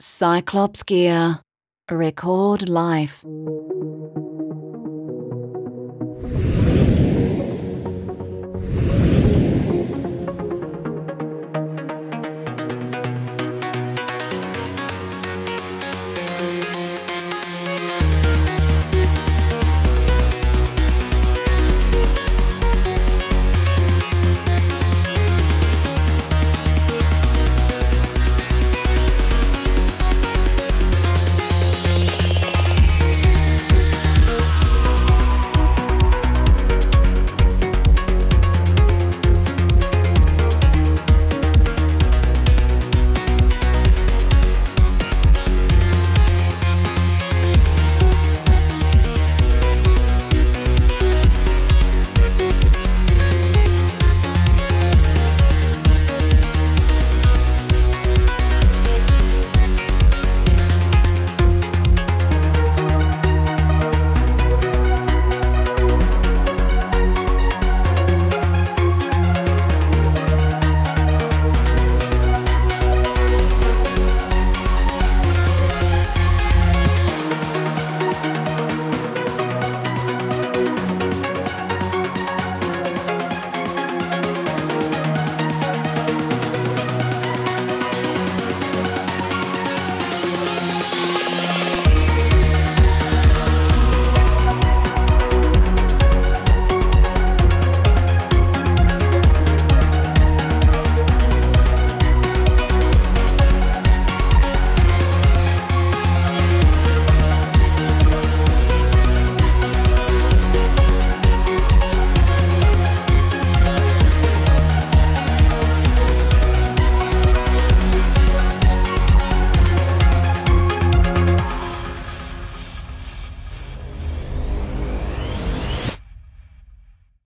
Cyclops Gear. Record life.